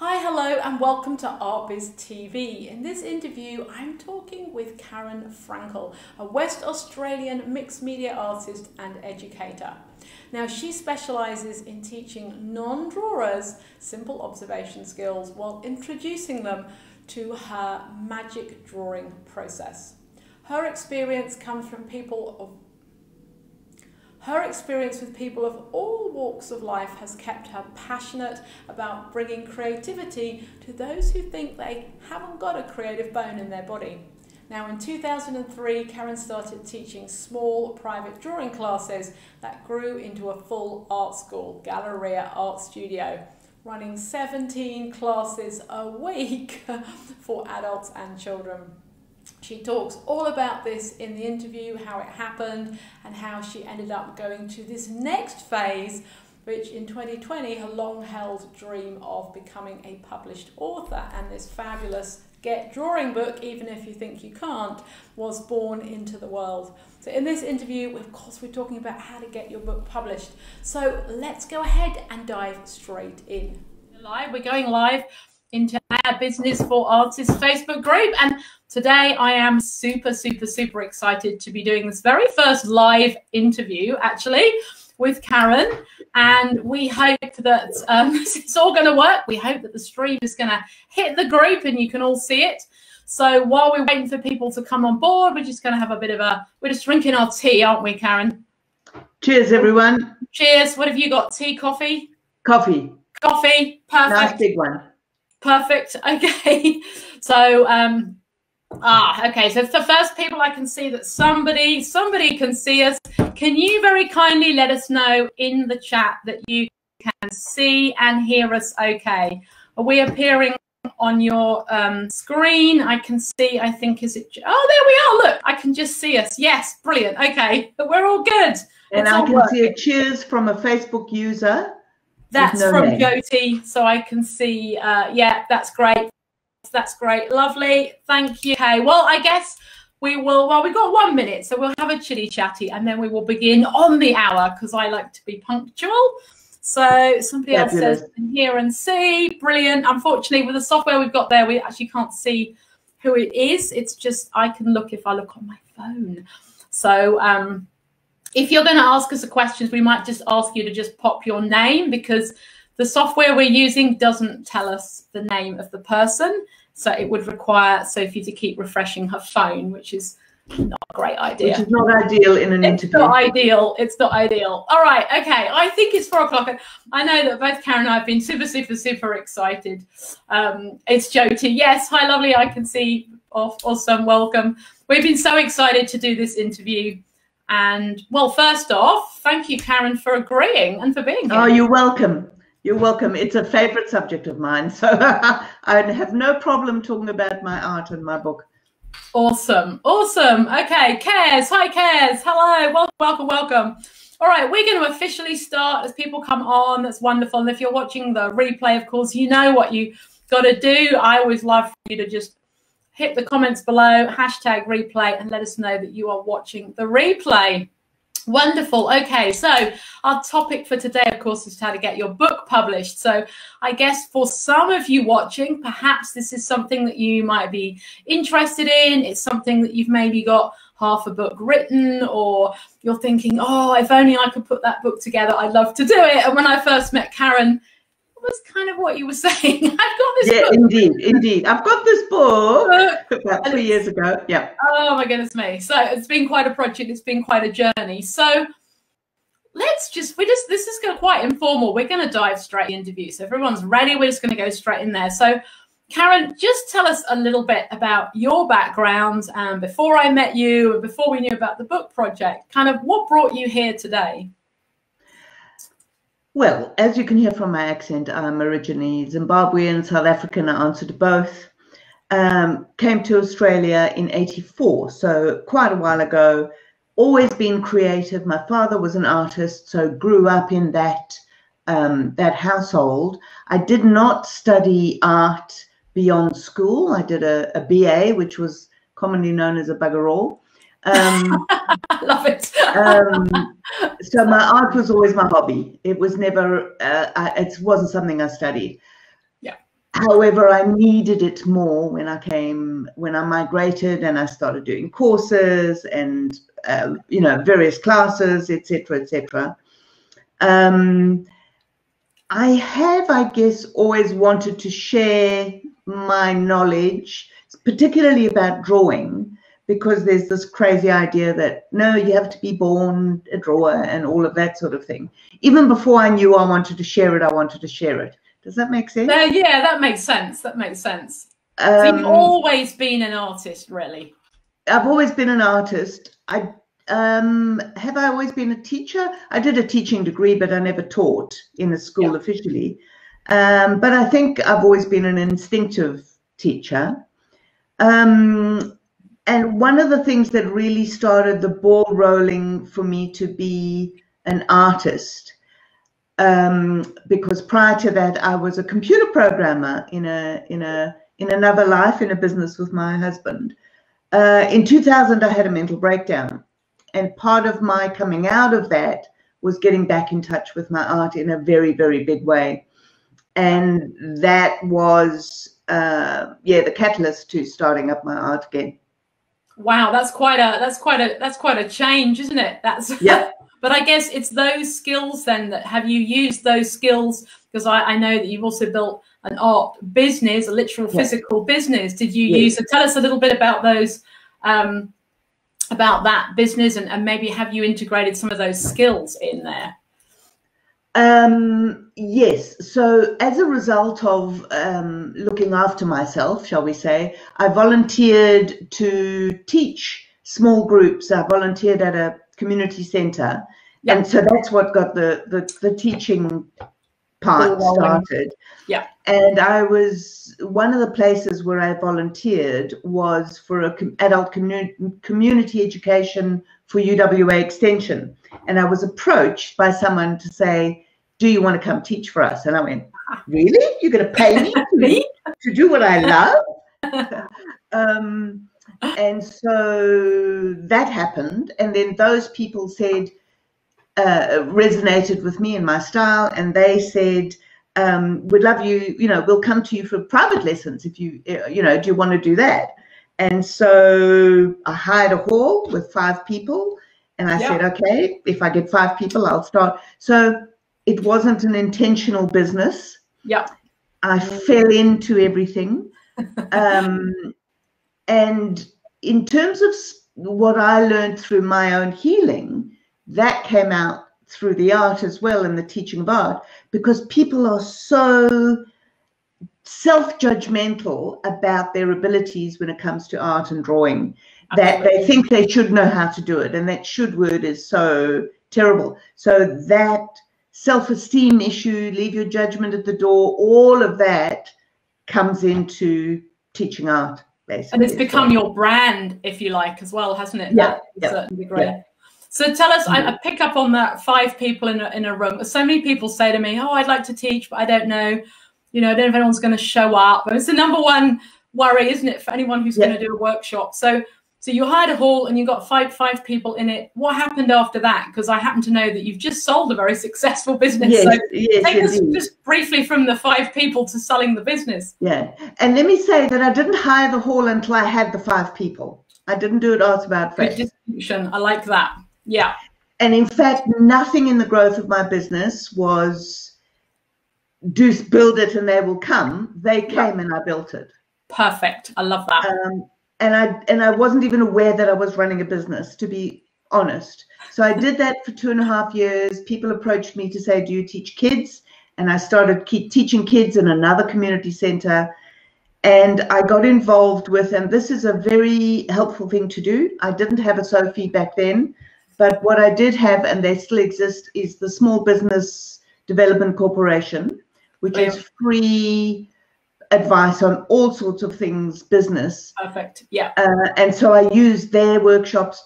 Hi, hello, and welcome to ArtBiz TV. In this interview, I'm talking with Karen Frankel, a West Australian mixed media artist and educator. Now, she specialises in teaching non drawers simple observation skills while introducing them to her magic drawing process. Her experience comes from people of her experience with people of all walks of life has kept her passionate about bringing creativity to those who think they haven't got a creative bone in their body. Now, in 2003, Karen started teaching small private drawing classes that grew into a full art school, Galleria Art Studio, running 17 classes a week for adults and children. She talks all about this in the interview, how it happened, and how she ended up going to this next phase, which in 2020, her long held dream of becoming a published author, and this fabulous Get Drawing book, even if you think you can't, was born into the world. So, in this interview, of course, we're talking about how to get your book published. So, let's go ahead and dive straight in. Live, we're going live into our Business for Artists Facebook group. And today I am super, super, super excited to be doing this very first live interview, actually, with Karen. And we hope that um, it's all going to work. We hope that the stream is going to hit the group and you can all see it. So while we're waiting for people to come on board, we're just going to have a bit of a, we're just drinking our tea, aren't we, Karen? Cheers, everyone. Cheers. What have you got? Tea, coffee? Coffee. Coffee. Perfect. Nice big one. Perfect. Okay. So, um, ah, okay. So the first people, I can see that somebody, somebody can see us. Can you very kindly let us know in the chat that you can see and hear us okay? Are we appearing on your um, screen? I can see, I think, is it? Oh, there we are. Look, I can just see us. Yes, brilliant. Okay. But we're all good. And it's I can see a cheers from a Facebook user. That's no from name. Jyoti, so I can see. Uh, yeah, that's great. That's great. Lovely. Thank you. Okay. Well, I guess we will. Well, we've got one minute, so we'll have a chitty chatty, and then we will begin on the hour because I like to be punctual. So somebody else says can hear and see. Brilliant. Unfortunately, with the software we've got there, we actually can't see who it is. It's just I can look if I look on my phone. So um, if you're going to ask us a questions, we might just ask you to just pop your name because the software we're using doesn't tell us the name of the person. So it would require Sophie to keep refreshing her phone, which is not a great idea. Which is not ideal in an it's interview. Not ideal. It's not ideal. All right. Okay. I think it's four o'clock. I know that both Karen and I have been super, super, super excited. Um, it's Jyoti. Yes. Hi, lovely. I can see. Awesome. Welcome. We've been so excited to do this interview. And well, first off, thank you, Karen, for agreeing and for being here. Oh, you're welcome. You're welcome. It's a favorite subject of mine. So I have no problem talking about my art and my book. Awesome. Awesome. Okay. Cares. Hi, Cares. Hello. Welcome, welcome, welcome. All right. We're going to officially start as people come on. That's wonderful. And if you're watching the replay, of course, you know what you got to do. I always love for you to just hit the comments below, hashtag replay, and let us know that you are watching the replay. Wonderful. Okay, so our topic for today, of course, is how to get your book published. So I guess for some of you watching, perhaps this is something that you might be interested in. It's something that you've maybe got half a book written, or you're thinking, oh, if only I could put that book together, I'd love to do it. And when I first met Karen, was kind of what you were saying. I've got this yeah, book. indeed, indeed. I've got this book about three years ago. Yeah. Oh my goodness me. So it's been quite a project. It's been quite a journey. So let's just we just this is going quite informal. We're going to dive straight into interview. So if everyone's ready, we're just going to go straight in there. So Karen, just tell us a little bit about your background and um, before I met you and before we knew about the book project, kind of what brought you here today? Well, as you can hear from my accent, I'm originally Zimbabwean, South African. I answer to both. Um, came to Australia in 84, so quite a while ago. Always been creative. My father was an artist, so grew up in that um, that household. I did not study art beyond school. I did a, a BA, which was commonly known as a bugger all. Um, Love it. um, so my art was always my hobby. It was never. Uh, I, it wasn't something I studied. Yeah. however, I needed it more when I came, when I migrated and I started doing courses and, uh, you know, various classes, etc., etc. Um, I have, I guess, always wanted to share my knowledge, particularly about drawing, because there's this crazy idea that no, you have to be born a drawer and all of that sort of thing. Even before I knew I wanted to share it, I wanted to share it. Does that make sense? Uh, yeah, that makes sense. That makes sense. Um, so you've um, always been an artist, really. I've always been an artist. I um, have I always been a teacher? I did a teaching degree, but I never taught in a school yeah. officially. Um, but I think I've always been an instinctive teacher. Um, and one of the things that really started the ball rolling for me to be an artist, um, because prior to that I was a computer programmer in a in a in another life in a business with my husband. Uh, in 2000, I had a mental breakdown, and part of my coming out of that was getting back in touch with my art in a very very big way, and that was uh, yeah the catalyst to starting up my art again. Wow, that's quite a that's quite a that's quite a change, isn't it? That's yeah. but I guess it's those skills then that have you used those skills because I, I know that you've also built an art business, a literal physical business. Did you yes. use? So tell us a little bit about those, um, about that business, and, and maybe have you integrated some of those skills in there? Um, yes. So, as a result of um, looking after myself, shall we say, I volunteered to teach small groups. I volunteered at a community centre. And so that's what got the, the, the teaching part started. Yeah. And I was, one of the places where I volunteered was for a com adult community, community education for UWA Extension. And I was approached by someone to say, do you want to come teach for us? And I went, really? You're going to pay me to, to do what I love? um, and so that happened. And then those people said, uh, resonated with me and my style. And they said, um, we'd love you, you know, we'll come to you for private lessons if you, uh, you know, do you want to do that? And so I hired a hall with five people. And I said, okay, if I get five people, I'll start. So it wasn't an intentional business. Yeah. I fell into everything. um, and in terms of what I learned through my own healing, that came out through the art as well and the teaching of art because people are so self-judgmental about their abilities when it comes to art and drawing Absolutely. that they think they should know how to do it and that should word is so terrible so that self-esteem issue, leave your judgment at the door, all of that comes into teaching art, basically. And it's become your brand, if you like, as well, hasn't it? Yeah. yeah. certain degree. Yeah. So tell us, I, I, mm-hmm. pick up on that five people in a, in a room. So many people say to me, oh, I'd like to teach, but I don't know, you know, I don't know if anyone's going to show up. But it's the number one worry, isn't it, for anyone who's yeah. going to do a workshop. So so you hired a hall and you got five five people in it. What happened after that? Because I happen to know that you've just sold a very successful business. Yes, so yes, take us just briefly from the five people to selling the business. Yeah, and let me say that I didn't hire the hall until I had the five people. I didn't do it all about face. Distribution. I like that. Yeah. And in fact, nothing in the growth of my business was do build it and they will come. They came and I built it. Perfect. I love that. Um, and I and I wasn't even aware that I was running a business, to be honest. So I did that for two and a half years. People approached me to say, "Do you teach kids?" And I started keep teaching kids in another community center. And I got involved with, and this is a very helpful thing to do. I didn't have a Sophie back then, but what I did have, and they still exist, is the Small Business Development Corporation, which oh, yeah. is free advice on all sorts of things business. Perfect. Yeah. Uh, and so I used their workshops.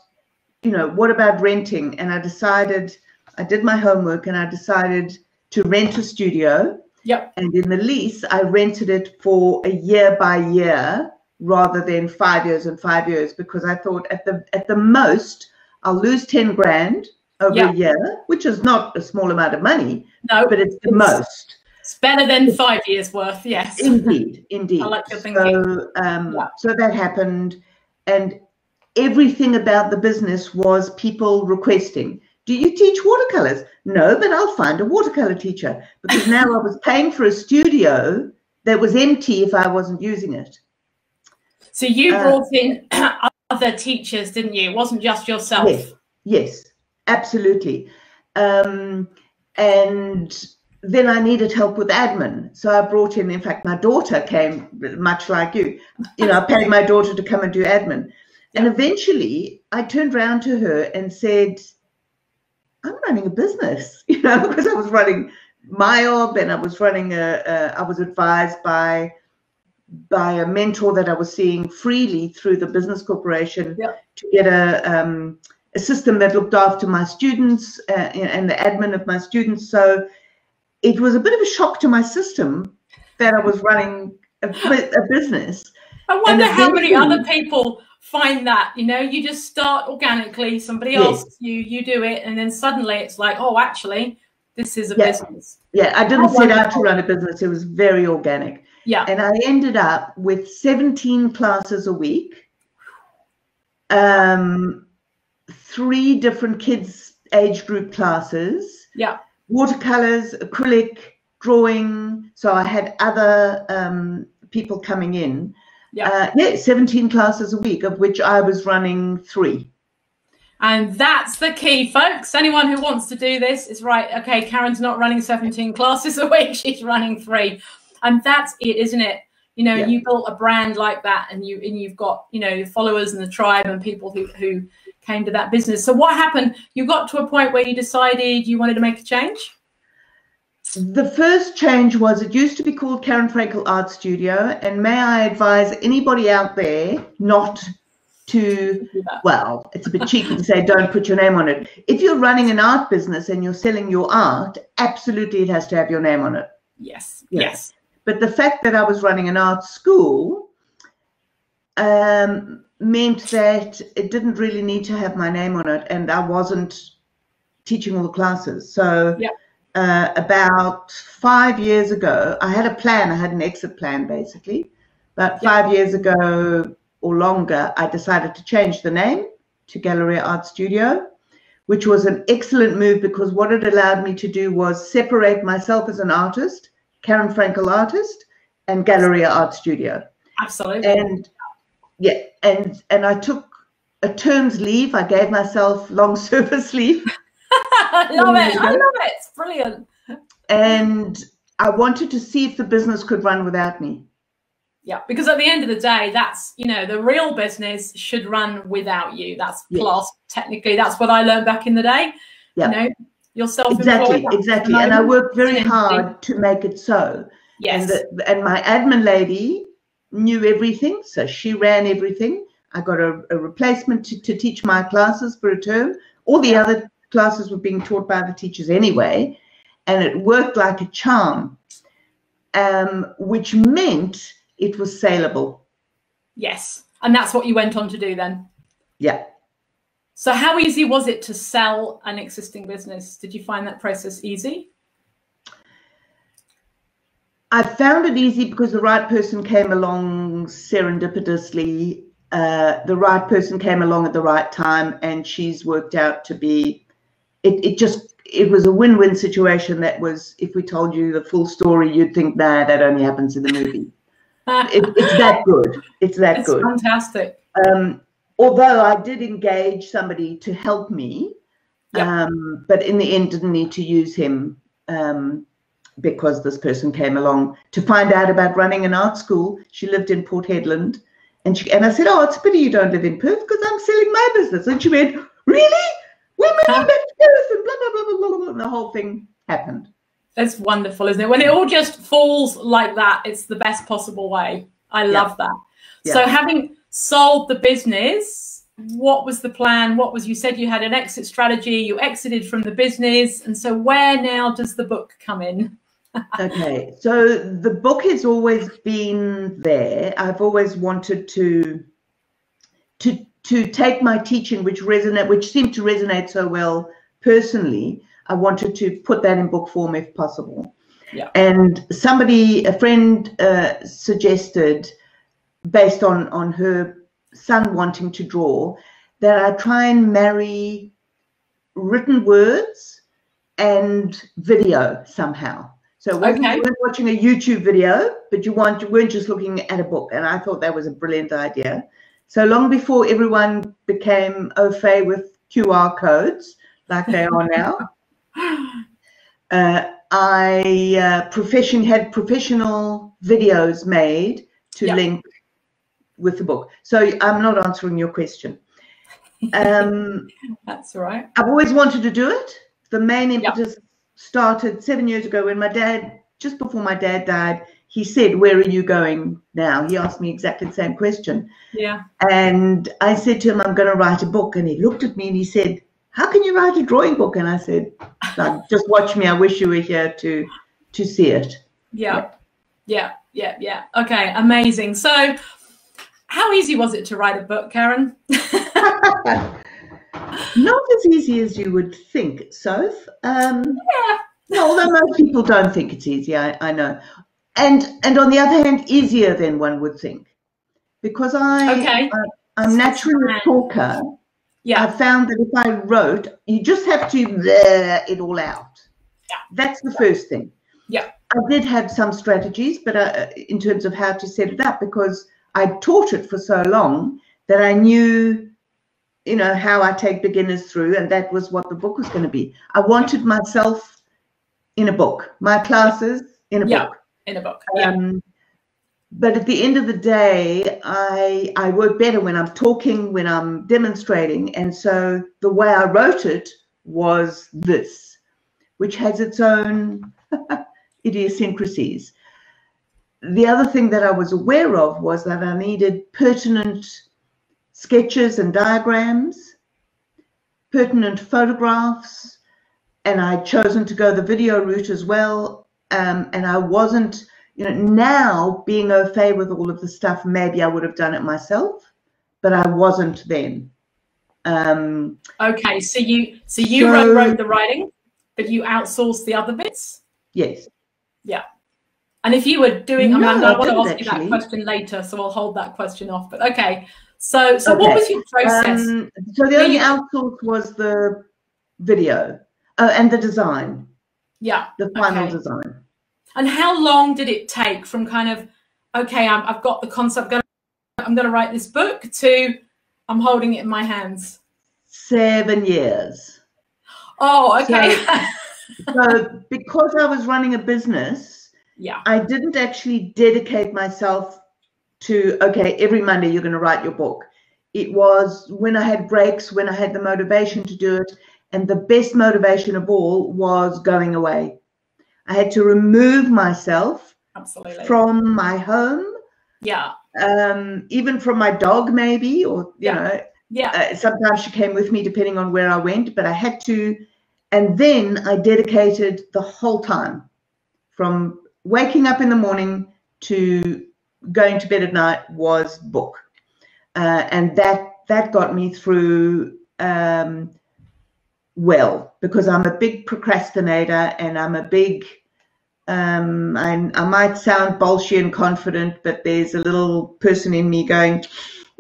You know, what about renting? And I decided, I did my homework and I decided to rent a studio. Yep. And in the lease, I rented it for a year by year rather than five years and five years because I thought at the at the most I'll lose ten grand over yep. a year, which is not a small amount of money. No, but it's the most. It's better than five years worth, yes. Indeed, indeed. I like your thinking. So, um, yeah. so that happened, and everything about the business was people requesting. Do you teach watercolors? No, but I'll find a watercolor teacher because now I was paying for a studio that was empty if I wasn't using it. So you uh, brought in other teachers, didn't you? It wasn't just yourself. Yes, yes, absolutely. Um, and then I needed help with admin. So I brought in, in fact, my daughter came, much like you. You know, I paid my daughter to come and do admin. And eventually I turned around to her and said, I'm running a business, you know, because I was running my MYOB and I was running a, a I was advised by by a mentor that I was seeing freely through the business corporation to get a um, a system that looked after my students uh, and the admin of my students. So it was a bit of a shock to my system that I was running a, a business. I wonder how many other people find that. You know, you just start organically. Somebody yes. asks you, you do it, and then suddenly it's like, oh, actually, this is a yeah. business. Yeah, I didn't set out to run a business. It was very organic. Yeah. And I ended up with 17 classes a week. Um, three different kids age group classes. Yeah. Watercolors, acrylic, drawing. So I had other um, people coming in. Yeah. Uh, yeah, 17 classes a week, of which I was running three. And that's the key, folks. Anyone who wants to do this is right. Okay, Karen's not running 17 classes a week, she's running three. And that's it, isn't it? You know, yeah. you built a brand like that and you and you've got, you know, followers and the tribe and people who who came to that business. So what happened? You got to a point where you decided you wanted to make a change? The first change was it used to be called Karen Frankel Art Studio. And may I advise anybody out there not to, well, it's a bit cheeky to say don't put your name on it. If you're running an art business and you're selling your art, absolutely it has to have your name on it. Yes. Yes. yes. But the fact that I was running an art school um, meant that it didn't really need to have my name on it, and I wasn't teaching all the classes. So yeah. uh, about five years ago, I had a plan. I had an exit plan, basically. But five yeah. years ago or longer, I decided to change the name to Galleria Art Studio, which was an excellent move because what it allowed me to do was separate myself as an artist, Karen Frankel artist, and Galleria Art Studio. Absolutely. And yeah, and and I took a term's leave. I gave myself long service leave. I love it. I love it. It's brilliant. And I wanted to see if the business could run without me. Yeah, because at the end of the day, that's you know the real business should run without you. That's yes. class technically. That's what I learned back in the day. Yeah. You know, yourself exactly, exactly. And I worked very hard to make it so. Yes. And, the, and my admin lady knew everything, so she ran everything. I got a, a replacement to, to teach my classes for a term. All the other classes were being taught by the teachers anyway, and it worked like a charm, um, which meant it was saleable. Yes, and that's what you went on to do then. Yeah. So, how easy was it to sell an existing business? Did you find that process easy? I found it easy because the right person came along serendipitously. Uh, the right person came along at the right time, and she's worked out to be. It, it just it was a win-win situation. That was if we told you the full story, you'd think, nah, that only happens in the movie. it, it's that good. It's that good. it's good. Fantastic. Um, although I did engage somebody to help me, yep. um, but in the end didn't need to use him. Um, because this person came along to find out about running an art school. She lived in Port Hedland. And she and I said, Oh, it's a pity you don't live in Perth because I'm selling my business. And she went, Really? We're moving back to Perth and blah, blah, blah, blah, blah, And the whole thing happened. That's wonderful, isn't it? When it all just falls like that, it's the best possible way. I love yeah. that. Yeah. So having sold the business, what was the plan? What was you said you had an exit strategy, you exited from the business, and so where now does the book come in? Okay, so the book has always been there. I've always wanted to to to take my teaching, which resonate, which seemed to resonate so well personally. I wanted to put that in book form if possible. Yeah. And somebody, a friend, uh, suggested, based on on her son wanting to draw, that I try and marry written words and video somehow. So okay. you weren't watching a YouTube video, but you want you weren't just looking at a book. And I thought that was a brilliant idea. So long before everyone became au fait with QR codes like they are now, uh, I uh, profession had professional videos made to yep. link with the book. So I'm not answering your question. Um, That's right. I've always wanted to do it. The main impetus yep. Started seven years ago when my dad, just before my dad died, he said, Where are you going now? He asked me exactly the same question. Yeah. And I said to him, I'm going to write a book. And he looked at me and he said, How can you write a drawing book? And I said, Just watch me. I wish you were here to to see it. Yeah. Yeah. Yeah. Yeah. Okay. Amazing. So, how easy was it to write a book, Karen? Not as easy as you would think, Soph. Um, yeah. No, although most people don't think it's easy, I, I know. And and on the other hand, easier than one would think, because I, okay. I am naturally a talker. Yeah. I found that if I wrote, you just have to it all out. Yeah. That's the first thing. Yeah. I did have some strategies, but uh, in terms of how to set it up, because I taught it for so long that I knew you know how I take beginners through, and that was what the book was going to be. I wanted myself in a book, my classes in a yeah, book. In a book. Yeah. Um, but at the end of the day, I I work better when I'm talking, when I'm demonstrating, and so the way I wrote it was this, which has its own idiosyncrasies. The other thing that I was aware of was that I needed pertinent sketches and diagrams, pertinent photographs, and I'd chosen to go the video route as well. Um, and I wasn't, you know, now being au fait with all of the stuff, maybe I would have done it myself, but I wasn't then. Um, okay, so you so you so, wrote, wrote the writing, but you outsourced the other bits. Yes. Yeah. And if you were doing, no, I, mean, I want to ask actually. you that question later, so I'll hold that question off. But okay, so, so okay. what was your process? Um, so the only outsource was the video uh, and the design. Yeah. The final okay. design. And how long did it take from kind of, okay, i have got the concept, I'm going to write this book to I'm holding it in my hands? Seven years. Oh, okay. So, so because I was running a business, yeah, I didn't actually dedicate myself to okay every monday you're going to write your book. It was when i had breaks when i had the motivation to do it and the best motivation of all was going away. I had to remove myself absolutely. from my home yeah. um even from my dog maybe or you yeah. know yeah. uh, sometimes she came with me depending on where i went but i had to and then i dedicated the whole time from waking up in the morning to going to bed at night was book, uh, and that that got me through um, well because I'm a big procrastinator and I'm a big um, I, I might sound bolshy and confident, but there's a little person in me going,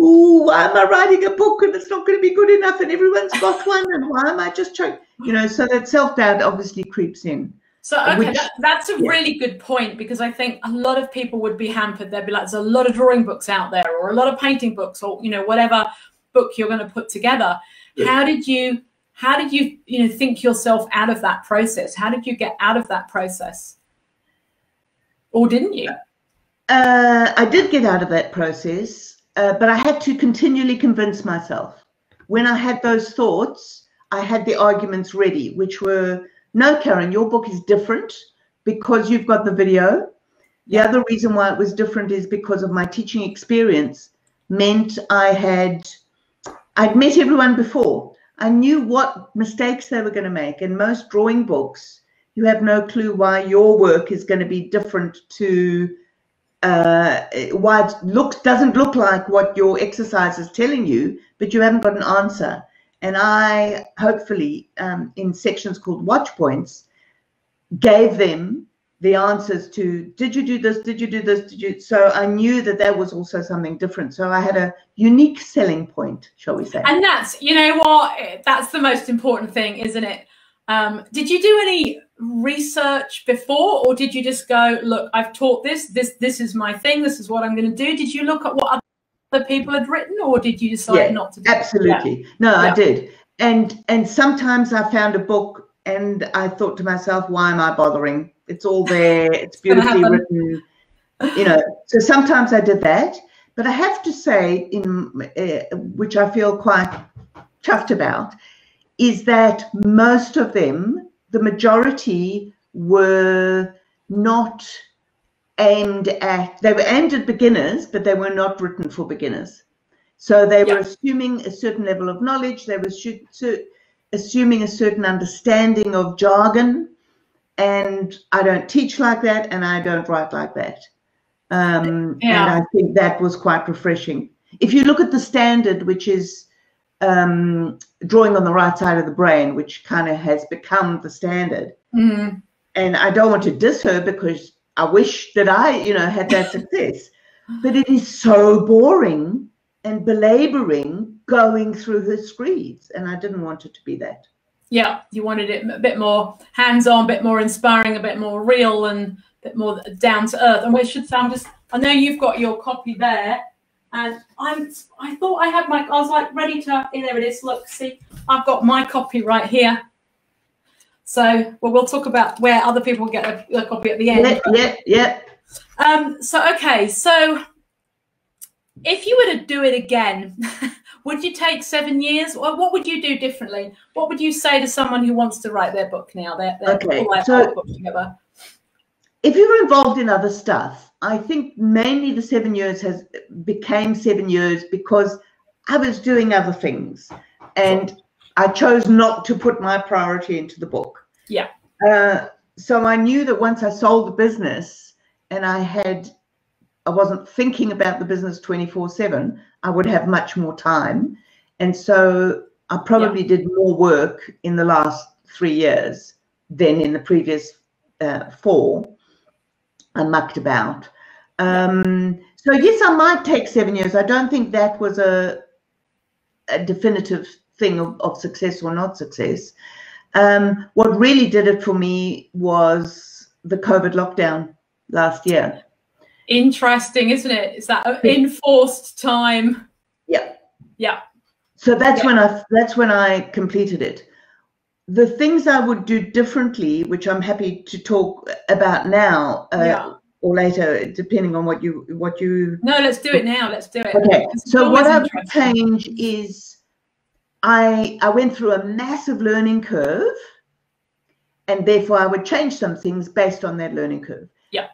"Ooh, why am I writing a book and it's not going to be good enough? And everyone's got one, and why am I just trying?" You know, so that self doubt obviously creeps in. So okay, Which, that, that's a yeah. really good point because I think a lot of people would be hampered. There'd be like, "There's a lot of drawing books out there, or a lot of painting books, or you know, whatever book you're going to put together." Yeah. How did you? How did you, you know, think yourself out of that process? How did you get out of that process, or didn't you? Uh, I did get out of that process, uh, but I had to continually convince myself. When I had those thoughts, I had the arguments ready, which were no, Karen, your book is different because you've got the video. The other reason why it was different is because of my teaching experience meant I had I'd met everyone before. I knew what mistakes they were going to make. In most drawing books, you have no clue why your work is going to be different to uh, why it looks doesn't look like what your exercise is telling you, but you haven't got an answer. And I hopefully, um, in sections called watch points, gave them the answers to did you do this? Did you do this? Did you so i knew that that was also something different. So i had a unique selling point shall we say. And that's you know what? That's the most important thing isn't it? Um, did you do any research before or did you just go look i've taught this. This this is my thing. This is what i'm going to do. Did you look at what other people had written or did you decide yeah, not to do absolutely yeah. no yeah. i did and and sometimes i found a book and i thought to myself why am i bothering it's all there. It's beautifully written. You know, so sometimes I did that, but I have to say, in uh, which I feel quite chuffed about, is that most of them, the majority, were not aimed at. They were aimed at beginners, but they were not written for beginners. So they were assuming a certain level of knowledge. They were assuming a certain understanding of jargon and I don't teach like that, and I don't write like that. Um, yeah. And I think that was quite refreshing. If you look at the standard, which is um, drawing on the right side of the brain, which kind of has become the standard, mm-hmm. and I don't want to diss her because I wish that I, you know, had that success, but it is so boring and belaboring going through her screeds, and I didn't want it to be that yeah, you wanted it a bit more hands-on, a bit more inspiring, a bit more real, and a bit more down to earth. And we should say, I'm just, I know you've got your copy there, and I'm, I thought I had my, I was like ready to, here, there it is. Look, see, I've got my copy right here. So, well, we'll talk about where other people get a, a copy at the end. Yeah, yeah, yeah. Um, so, okay, so if you were to do it again, would you take seven years? Or what would you do differently? What would you say to someone who wants to write their book now? Their, their okay, so together? if you're involved in other stuff, I think mainly the seven years has became seven years because I was doing other things, and I chose not to put my priority into the book. Yeah. Uh, so I knew that once I sold the business and I had I wasn't thinking about the business 24 7, I would have much more time. And so I probably yeah. did more work in the last three years than in the previous uh, four. I mucked about. Um, so, yes, I might take seven years. I don't think that was a, a definitive thing of, of success or not success. Um, what really did it for me was the COVID lockdown last year interesting, isn't it? It's that enforced time. Yeah. Yeah. So that's yeah. when I that's when I completed it. The things I would do differently, which I'm happy to talk about now, uh, yeah. or later, depending on what you what you. No, let's do it now. Let's do it. Okay. so what I would change is, I I went through a massive learning curve, and therefore I would change some things based on that learning curve Yeah.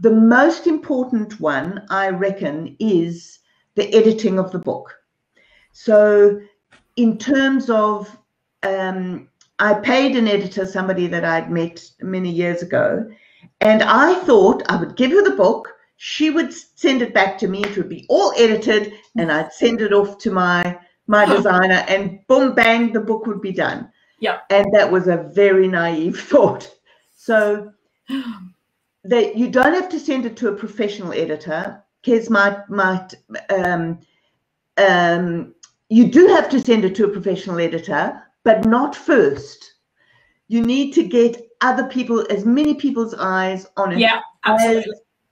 the most important one, I reckon, is the editing of the book. So, in terms of, um, I paid an editor, somebody that I'd met many years ago, and I thought I would give her the book. She would send it back to me. It would be all edited, and I'd send it off to my my designer, and boom, bang, the book would be done. Yeah. And that was a very naive thought. So that you don't have to send it to a professional editor. Kes might might um, um, you do have to send it to a professional editor, but not first. You need to get other people, as many people's eyes on it yeah, as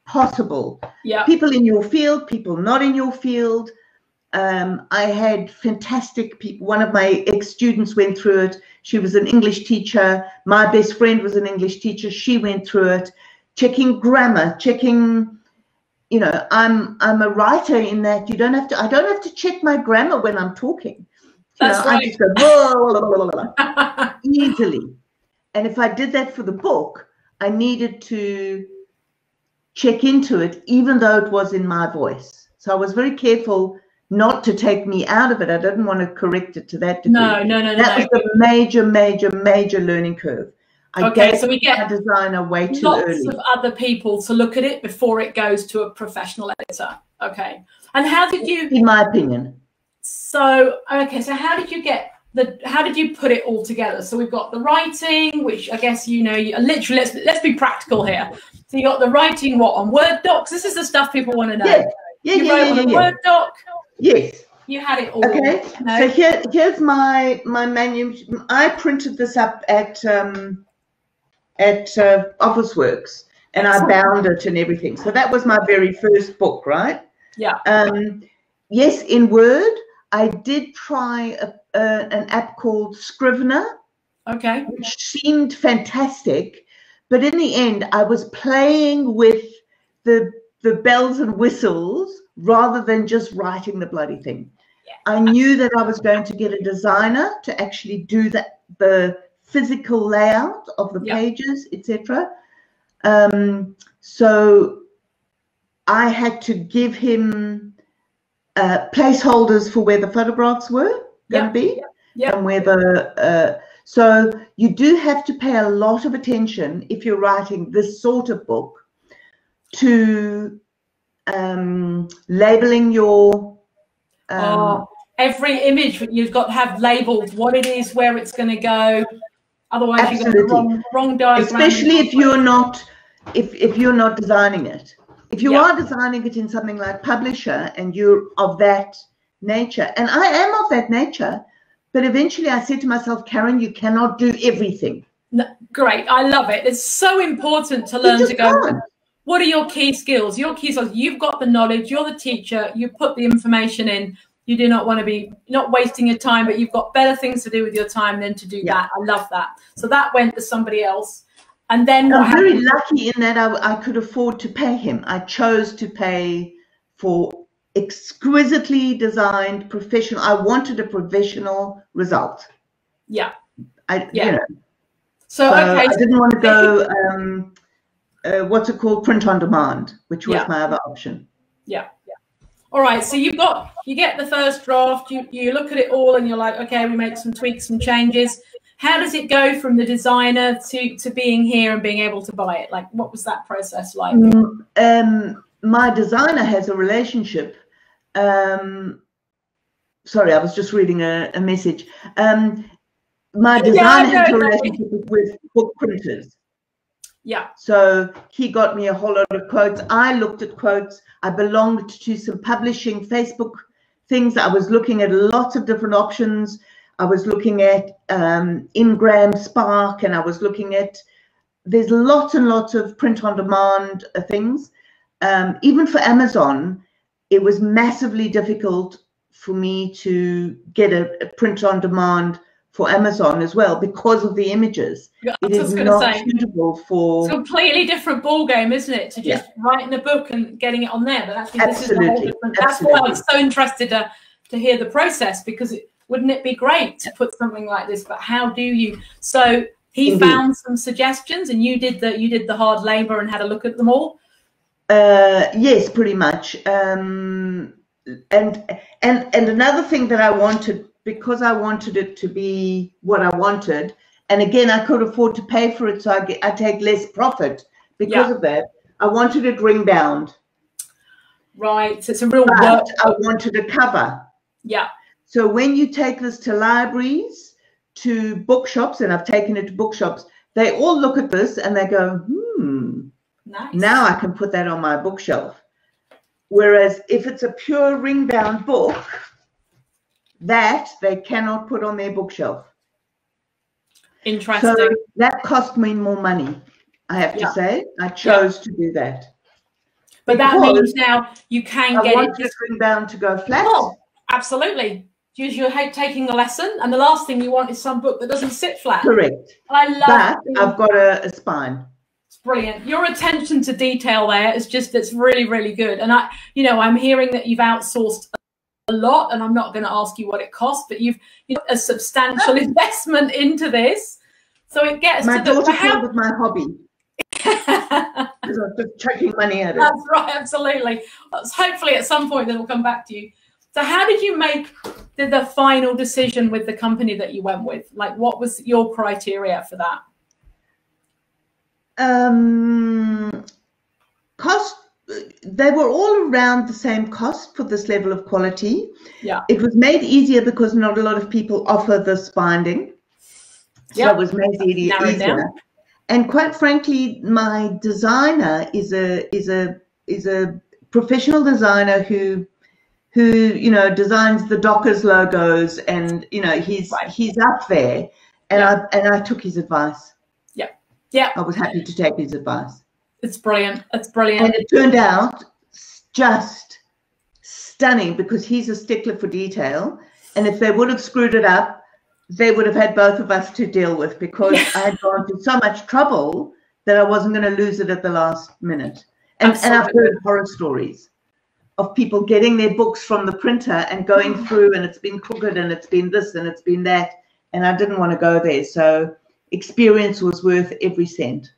possible. Yeah. People in your field, people not in your field. Um, I had fantastic people. One of my ex students went through it. She was an English teacher. My best friend was an English teacher. She went through it checking grammar, checking, you know, I'm I'm a writer in that you don't have to I don't have to check my grammar when I'm talking. That's know, right. I just go blah, blah, blah, easily. And if I did that for the book, I needed to check into it, even though it was in my voice. So I was very careful not to take me out of it. I didn't want to correct it to that degree. No, no, no, that no. was a major, major, major learning curve. I okay, so we get a designer way too lots early. of other people to look at it before it goes to a professional editor. Okay, and how did you? In my opinion. So okay, so how did you get the how did you put it all together? So we've got the writing, which I guess you know, you, literally let's let's be practical here. So you got the writing what on Word docs. This is the stuff people want to know. Yeah, yeah, you yeah, wrote yeah, on a yeah. Word doc. Yes. You had it all. Okay. you know. So here, here's my my menu. I printed this up at um, at uh, Officeworks, and I bound it and everything. So that was my very first book, right? Yeah. Um, yes, in Word, I did try a, a, an app called Scrivener, Okay. which seemed fantastic, but in the end, I was playing with the the bells and whistles rather than just writing the bloody thing. I knew that I was going to get a designer to actually do the the physical layout of the Yeah. pages, etc. Um, so I had to give him uh, placeholders for where the photographs were going Yeah. to be Yeah. and where the uh, so you do have to pay a lot of attention if you're writing this sort of book to um, labeling your um, Oh, every image you've got to have labeled what it is, where it's going to go. Otherwise, you've got the Absolutely. wrong, wrong diagram. especially if you're not if if you're not designing it if you Yeah. are designing it in something like publisher and you're of that nature and i am of that nature but eventually i said to myself karen you cannot do everything No, great. I love it. It's so important to learn to go. can't. What are your key skills? Your key skills. You've got the knowledge. You're the teacher. You put the information in. You do not want to be not wasting your time, but you've got better things to do with your time than to do Yeah. that. I love that. So that went to somebody else, and then i'm very happened? lucky in that I, I could afford to pay him i chose to pay for exquisitely designed professional i wanted a professional result Yeah. i Yeah. you know So, So okay. I didn't want to go, um, uh, what's it called, print on demand, which was Yeah. my other option. Yeah. yeah. All right. So you've got you get the first draft. You you look at it all, and you're like, okay, we make some tweaks, some changes. How does it go from the designer to to being here and being able to buy it? Like, what was that process like? Mm, Um, my designer has a relationship. Um, sorry, I was just reading a, a message. Um, my Yeah, designer has a relationship with book printers. Yeah. So he got me a whole lot of quotes. I looked at quotes. I belonged to some publishing Facebook things. I was looking at lots of different options. I was looking at um, IngramSpark, and I was looking at. There's lots and lots of print on demand uh, things. Um, even for Amazon, it was massively difficult for me to get a, a print on demand for Amazon as well because of the images. Yeah, It is just going to not say. suitable for. It's a completely different ball game, isn't it? To just writing a book and getting it on there, but actually this is Absolutely, different. That's why I absolutely. was so interested to to hear the process because it wouldn't it be great to put something like this? But how do you? So he Indeed. found some suggestions, and you did the you did the hard labor and had a look at them all. Uh, yes, pretty much. Um, and and and another thing that I wanted because I wanted it to be what I wanted, and again I could afford to pay for it, so I get I take less profit because Yeah. of that. I wanted it ring bound, Right, so it's a real but work. I wanted a cover. Yeah, So when you take this to libraries, to bookshops, and I've taken it to bookshops, they all look at this and they go, hmm. nice. Now I can put that on my bookshelf. Whereas if it's a pure ring bound book, that they cannot put on their bookshelf. interesting. So that cost me more money, I have to Yeah. say. I chose to do that. but that means now you can I get it. wanted it ring bound to go flat. Oh, absolutely. You- You're taking a lesson, and the last thing you want is some book that doesn't sit flat. Correct. I love But the- I've got a, a spine. It's brilliant. Your attention to detail there is just it's really really good. And I, you know, I'm hearing that you've outsourced a lot, and I'm not going to ask you what it costs, but you've you know, a substantial investment into this. So it gets My to the daughter how, called it my hobby because I was just chucking money at it. That's right, absolutely. Hopefully, at some point, it'll come back to you. So, how did you make the, the final decision with the company that you went with? Like, what was your criteria for that? Um, cost they were all around the same cost for this level of quality. Yeah. It was made easier because not a lot of people offer this binding. So Yep. it was made easier. down. And quite frankly, my designer is a is a is a professional designer who who you know designs the Dockers logos and you know he's Right. he's up there and Yeah. I and I took his advice. Yeah. Yeah, I was happy to take his advice. It's brilliant. It's brilliant. And it turned out just stunning because he's a stickler for detail. And if they would have screwed it up, they would have had both of us to deal with because I had gone to so much trouble that I wasn't going to lose it at the last minute. And, and I've heard horror stories of people getting their books from the printer and going Mm. through, and it's been crooked and it's been this and it's been that. And I didn't want to go there. So experience was worth every cent.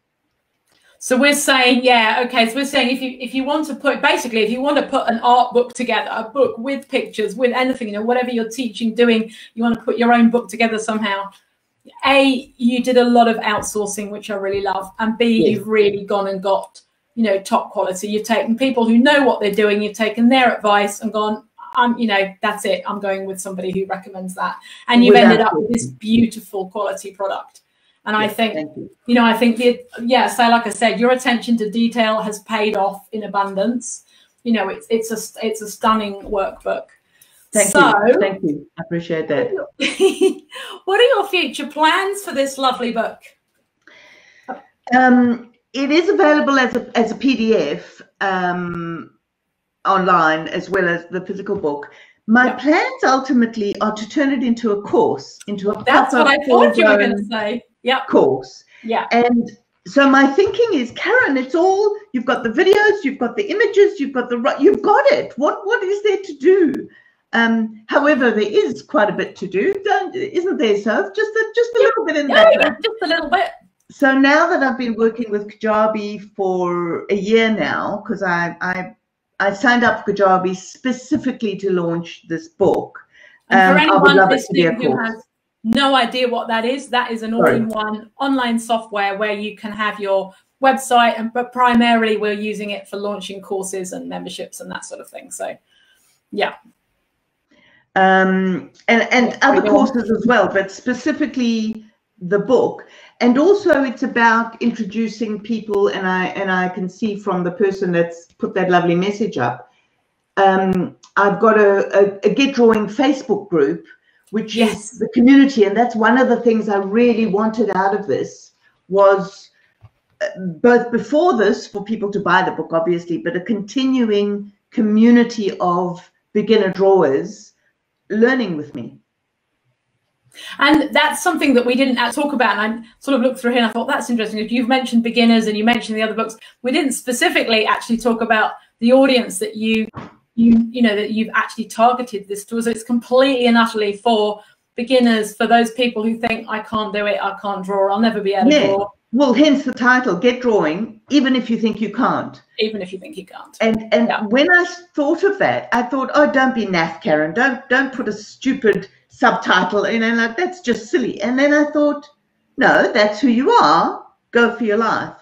So we're saying, yeah, okay. So we're saying if you if you want to put basically if you want to put an art book together, a book with pictures, with anything, you know, whatever you're teaching, doing, you want to put your own book together somehow. A, you did a lot of outsourcing, which I really love, and B, Yes. you've really gone and got, you know, top quality. You've taken people who know what they're doing, you've taken their advice and gone, I'm, you know, that's it. I'm going with somebody who recommends that, and you've Without ended up with this beautiful quality product. And I think you. you know, I think the yeah. So, like I said, your attention to detail has paid off in abundance. You know, it's it's a it's a stunning workbook. Thank so, you. Thank you. I appreciate that. what are your future plans for this lovely book? Um, it is available as a as a PDF um, online as well as the physical book. My Yeah. plans ultimately are to turn it into a course, into a That's what I thought you were going to say. Yep. course. Yeah. And so my thinking is, Karen, it's all you've got the videos, you've got the images, you've got the you've got it. What what is there to do? Um, however, there is quite a bit to do, don't isn't there, Soph? Just a, just a little bit in Yeah, yeah, just a little bit. So now that I've been working with Kajabi for a year now, because I, I I signed up for Kajabi specifically to launch this book. And for Um, would anyone love it to listening who has no idea what that is, that is an Sorry. all-in-one online software where you can have your website, and but primarily we're using it for launching courses and memberships and that sort of thing. So, yeah. um, and and other courses as well, but specifically the book. And also, it's about introducing people, and I and I can see from the person that's put that lovely message up. Um, I've got a, a, a Get Drawing Facebook group, which Yes. is the community, and that's one of the things I really wanted out of this was uh, both before this for people to buy the book, obviously, but a continuing community of beginner drawers learning with me. And that's something that we didn't uh, talk about. And I sort of looked through here and I thought that's interesting. If you've mentioned beginners and you mentioned the other books, we didn't specifically actually talk about the audience that you you you know that you've actually targeted this to. So it's completely and utterly for beginners, for those people who think I can't do it, I can't draw, I'll never be able to Yeah. draw, Well, hence the title, Get Drawing, even if you think you can't. even if you think you can't. And and Yeah. when I thought of that, I thought, oh, don't be naff, Karen. Don't don't put a stupid subtitle in, and like that's just silly. And then I thought, no, that's who you are. Go for your life.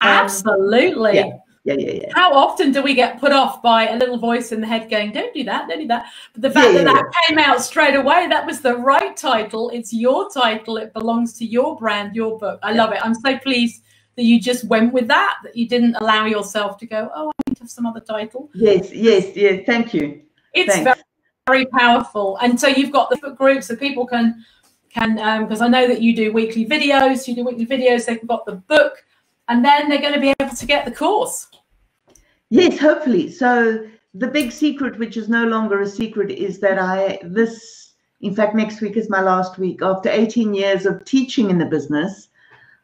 Um, Absolutely. yeah. Yeah, yeah, yeah. How often do we get put off by a little voice in the head going, "Don't do that, don't do that"? But the fact Yeah, that yeah, that came out straight away, that was the right title. It's your title. It belongs to your brand, your book. I love it. I'm so pleased that you just went with that. That you didn't allow yourself to go, "Oh, I need to have some other title." Yes, yes, yes. Thank you. It's Thanks. very, very powerful. And so you've got the book group, so people can can um, because I know that you do weekly videos. You do weekly videos. They've got the book, and then they're going to be able to get the course. Yes, hopefully. So the big secret, which is no longer a secret, is that I this in fact next week is my last week. After 18 years of teaching in the business,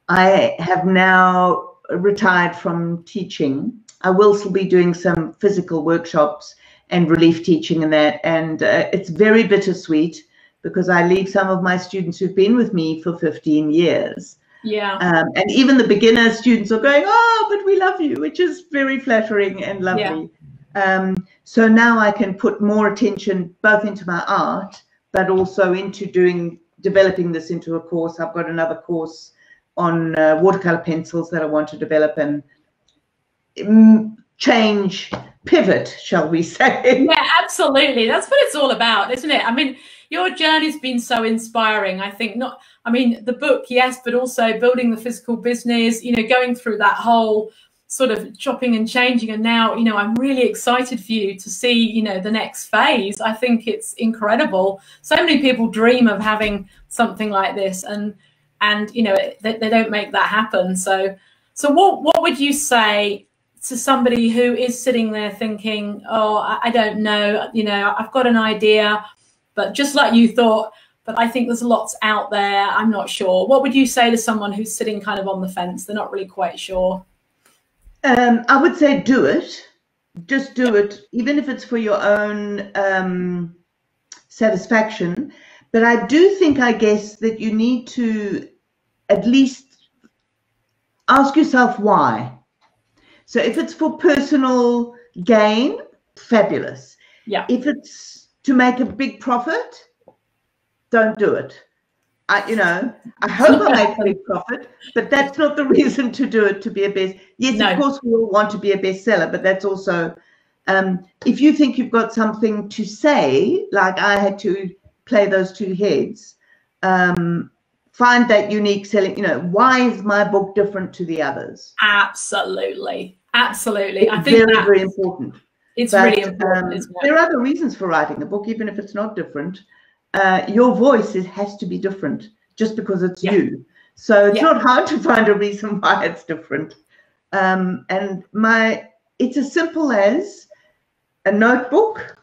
I have now retired from teaching. I will still be doing some physical workshops and relief teaching and that, and uh, it's very bittersweet because I leave some of my students who've been with me for 15 years. Yeah. Um, and even the beginner students are going, oh, but we love you, which is very flattering and lovely. Um, so now I can put more attention both into my art, but also into doing developing this into a course. I've got another course on uh, watercolor pencils that I want to develop, and mm, change, pivot, shall we say? Yeah, absolutely. That's what it's all about, isn't it? I mean, your journey's been so inspiring. I think not. I mean, the book, yes, but also building the physical business. You know, going through that whole sort of chopping and changing. And now you know i'm really excited for you to see you know the next phase. I think it's incredible. So many people dream of having something like this and and you know they, they don't make that happen. So so what what would you say to somebody who is sitting there thinking oh I, I don't know you know i've got an idea but just like you thought but I think there's lots out there. I'm not sure. What would you say to someone who's sitting kind of on the fence? They're not really quite sure. Um, I would say do it. Just do it, even if it's for your own um, satisfaction. But I do think, I guess, that you need to at least ask yourself why. So if it's for personal gain, fabulous. Yeah. If it's to make a big profit, don't do it. I, you know, I hope I make a big profit, but that's not the reason to do it to be a best. Yes, no. of course, we all want to be a bestseller, but that's also um, if you think you've got something to say, like I had to play those two heads, um, find that unique selling. You know, why is my book different to the others? Absolutely, absolutely. It's I think very, very important. It's but, really important. Um, there are other reasons for writing a book, even if it's not different uh, your voice is, has to be different just because it's yeah. you. So it's yeah. not hard to find a reason why it's different. Um, and my, it's as simple as a notebook,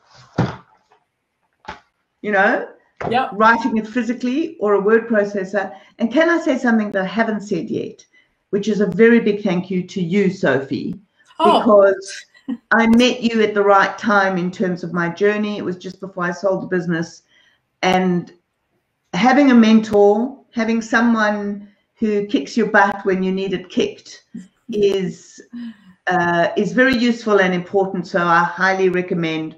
you know, yeah. writing it physically or a word processor. And can I say something that I haven't said yet, which is a very big thank you to you, Sophie, oh. because I met you at the right time in terms of my journey. It was just before I sold the business and having a mentor, having someone who kicks your butt when you need it kicked is uh, is very useful and important. So I highly recommend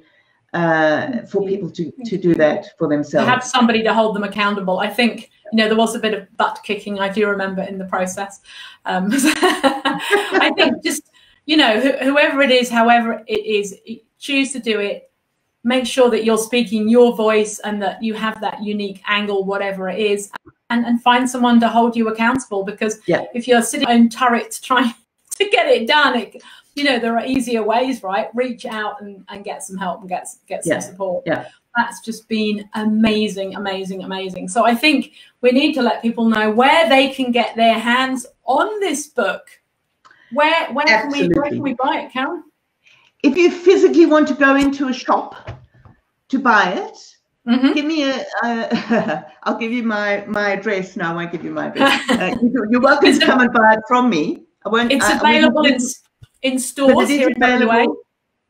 uh, for people to to do that for themselves. To have somebody to hold them accountable. I think you know there was a bit of butt kicking. I do remember in the process. Um, I think just you know wh- whoever it is, however it is, choose to do it make sure that you're speaking your voice and that you have that unique angle, whatever it is, and, and find someone to hold you accountable. Because yeah. if you're sitting on turret trying to get it done, it, you know, there are easier ways, right? Reach out and, and get some help and get, get some yeah. support. Yeah. That's just been amazing, amazing, amazing. So I think we need to let people know where they can get their hands on this book. Where where can we where can we buy it, Karen? If you physically want to go into a shop to buy it, mm-hmm. give me a. Uh, I'll give you my my address. now. I won't give you my address. Uh, you're welcome to come and buy it from me. I won't. It's I, available in, in stores it here in.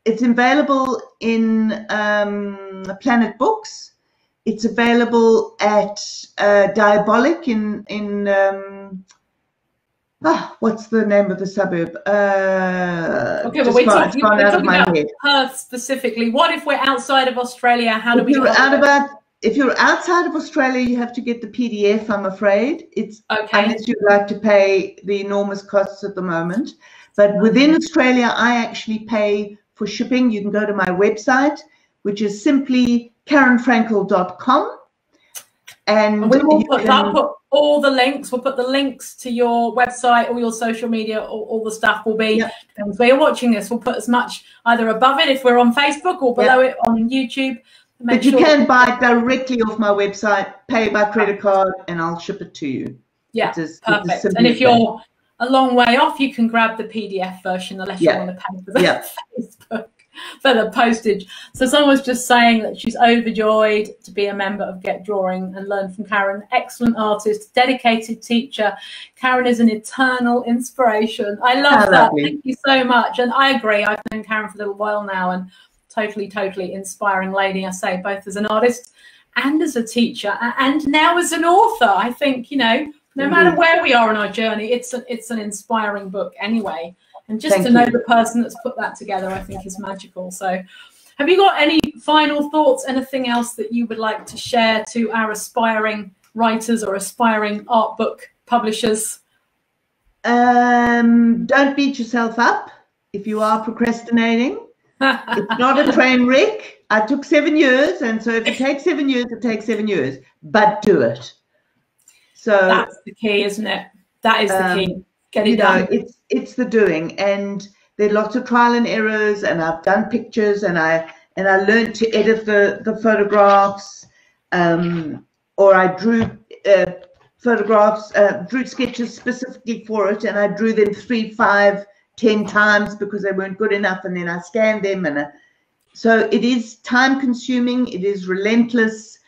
It's available in um, Planet Books. It's available at uh, Diabolic in in um, Ah, what's the name of the suburb? Uh, okay, but we're talking, we're talking about head. Perth specifically. What if we're outside of Australia? How do if we? You're out about, if you're outside of Australia, you have to get the PDF. I'm afraid it's okay. unless you'd like to pay the enormous costs at the moment. But within Australia, I actually pay for shipping. You can go to my website, which is simply karenfrankel.com. And, and we will put, can, put all the links. We'll put the links to your website, all your social media, all, all the stuff will be. Yep. Where you're watching this. We'll put as much either above it if we're on Facebook or below yep. it on YouTube. But you sure can buy directly off my website, pay by credit card, and I'll ship it to you. Yeah, is, perfect. And if you're a long way off, you can grab the PDF version unless you want to pay for the yeah. Facebook for the postage. So someone was just saying that she's overjoyed to be a member of Get Drawing and learn from Karen. Excellent artist, dedicated teacher. Karen is an eternal inspiration. I love that. Thank you so much. And I agree. I've known Karen for a little while now and totally, totally inspiring lady. I say both as an artist and as a teacher and now as an author. I think, you know, no matter mm-hmm. where we are in our journey, it's a, it's an inspiring book anyway. And just Thank to know you. the person that's put that together, I think is magical. So, have you got any final thoughts, anything else that you would like to share to our aspiring writers or aspiring art book publishers? Um, don't beat yourself up. if you are procrastinating. it's not a train wreck. I took seven years, and so if it takes seven years, it takes seven years. But do it. So that's the key, isn't it? That is the um, key. Get it you done. Know, it's it's the doing, and there are lots of trial and errors. And I've done pictures, and I and I learned to edit the the photographs, um, or I drew. Uh, photographs, uh, drew sketches specifically for it, and I drew them three, five, ten times because they weren't good enough, and then I scanned them, and uh, so it is time consuming. It is relentless.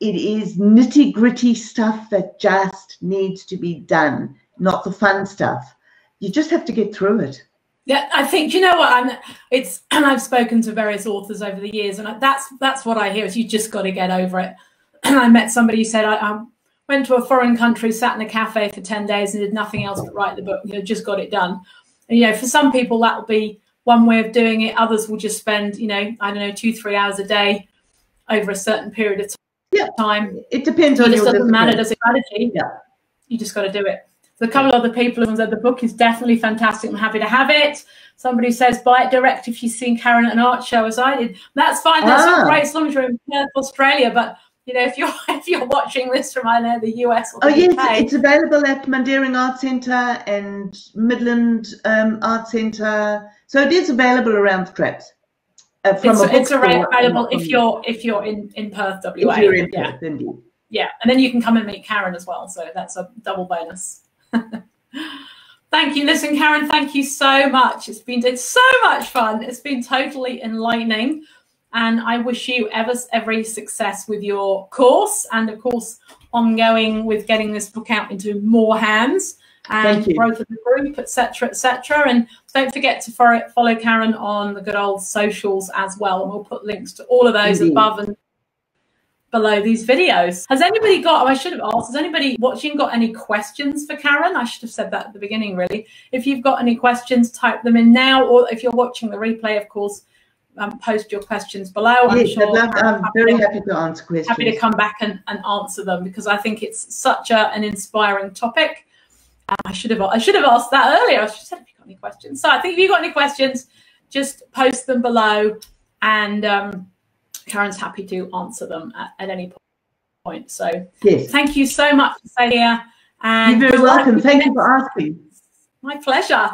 It is nitty gritty stuff that just needs to be done, not the fun stuff. You just have to get through it. Yeah, I think you know what I'm. It's and I've spoken to various authors over the years, and that's that's what I hear is you just got to get over it. And I met somebody who said I, I went to a foreign country, sat in a cafe for 10 days and did nothing else but write the book, you know, just got it done. And, you know, for some people, that will be one way of doing it. Others will just spend, you know, I don't know, two, three hours a day over a certain period of time. yeah. time. It depends it on just your doesn't matter, does it, strategy? Yeah. You just got to do it. So a couple of other people have said the book is definitely fantastic. I'm happy to have it. Somebody says buy it direct if you've seen Karen at an art show as I did. That's fine. That's ah. great as long as you're in Perth, Australia. But you know, if you're if you're watching this from either the US or the oh yes, UK, it's available at Mundaring Art Centre and Midland um, Art Centre. So it is available around the traps. Uh, it's, it's available if you're if you're in in Perth, WA. If you're in yeah. Perth, indeed. Yeah, and then you can come and meet Karen as well. So that's a double bonus. thank you. Listen, Karen, thank you so much. It's been it's so much fun. It's been totally enlightening. And I wish you ever every success with your course and, of course, ongoing with getting this book out into more hands and growth of the group, etc., etc. And don't forget to follow Karen on the good old socials as well. And we'll put links to all of those Indeed. above and below these videos. Has anybody got, I should have asked, has anybody watching got any questions for Karen? I should have said that at the beginning, really. If you've got any questions, type them in now, or if you're watching the replay, of course, um, post your questions below. I'm yes, sure love, I'm, very happy to answer questions. Happy to come back and, and answer them because I think it's such a, an inspiring topic. Uh, I should have I should have asked that earlier. I should have said if you got any questions. So I think if you've got any questions, just post them below, and um, Karen's happy to answer them at, at any point. So yes. thank you so much for here. And You're very welcome. Thank you for asking. My pleasure.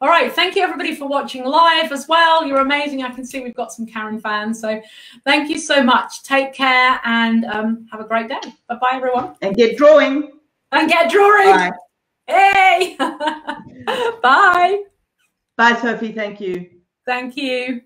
All right. Thank you, everybody, for watching live as well. You're amazing. I can see we've got some Karen fans. So thank you so much. Take care and um, have a great day. Bye bye, everyone. And get drawing. And get drawing. Bye. Hey. bye. Bye, Sophie. Thank you. Thank you.